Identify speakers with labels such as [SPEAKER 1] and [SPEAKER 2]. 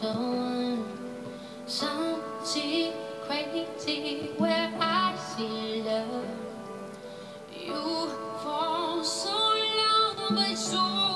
[SPEAKER 1] someone, something crazy where I see love. You fall so long, but so.